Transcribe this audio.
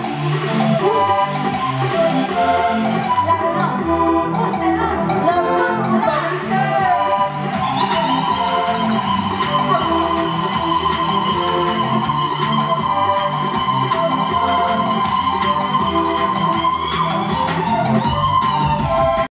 Música